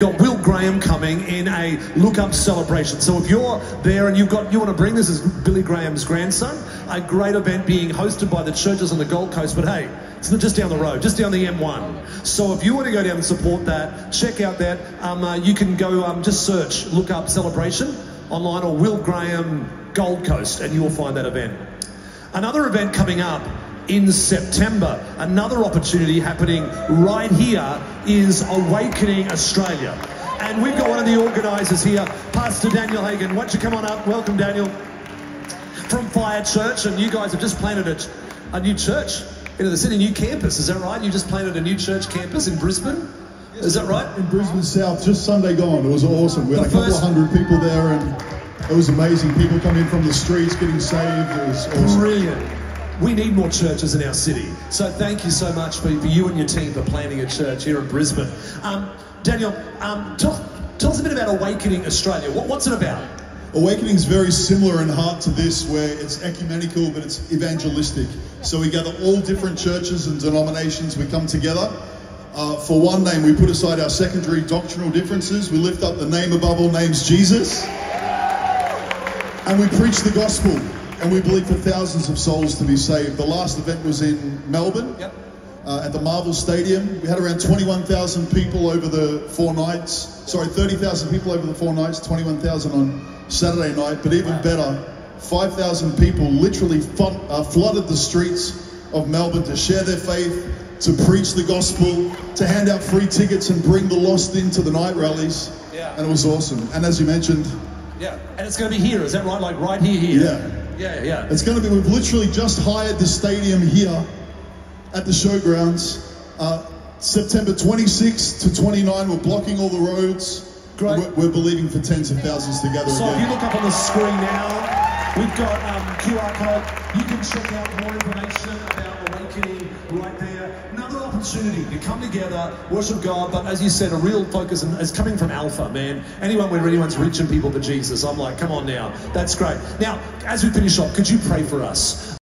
got Will Graham coming in a look up celebration. So if you're there and you've got you want to bring this as Billy Graham's grandson, a great event being hosted by the churches on the Gold Coast. But hey, it's just down the road, just down the M1. So if you want to go down and support that, check out that. Um, uh, you can go um, just search look up celebration online or Will Graham Gold Coast, and you will find that event. Another event coming up in September. Another opportunity happening right here is Awakening Australia. And we've got one of the organisers here, Pastor Daniel Hagen. Why don't you come on up? Welcome, Daniel, from Fire Church. And you guys have just planted a, a new church into the city, new campus. Is that right? You just planted a new church campus in Brisbane? Is that right? In Brisbane South, just Sunday gone. It was awesome. We had The a couple of hundred people there, and it was amazing. People coming in from the streets, getting saved. It was awesome. Brilliant. We need more churches in our city. So thank you so much for, for you and your team for planning a church here in Brisbane. Um, Daniel, um, tell, tell us a bit about Awakening Australia. What, what's it about? Awakening is very similar in heart to this, where it's ecumenical but it's evangelistic. So we gather all different churches and denominations. We come together. Uh, for one name, we put aside our secondary doctrinal differences. We lift up the name above all names, Jesus. And we preach the gospel. And we believe for thousands of souls to be saved. The last event was in Melbourne Yep. uh, at the Marvel Stadium. We had around 21,000 people over the four nights. Sorry, 30,000 people over the four nights, 21,000 on Saturday night. But even better, 5,000 people literally uh, flooded the streets of Melbourne to share their faith, to preach the gospel, to hand out free tickets and bring the lost into the night rallies. Yeah. And it was awesome. And as you mentioned, Yeah. And it's going to be here, is that right? Like right here, here? Yeah. Yeah, yeah. It's going to be, we've literally just hired the stadium here at the showgrounds. Uh, September 26 to 29, we're blocking all the roads. Great. We're, we're believing for tens of thousands to gather So if you look up on the screen now, we've got um, QR code. You can check out more information about Awakening right there. Another opportunity to come together, worship God, but as you said, a real focus is coming from Alpha, man. Anyone where anyone's reaching people for Jesus, I'm like, come on now. That's great. Now, as we finish up, could you pray for us?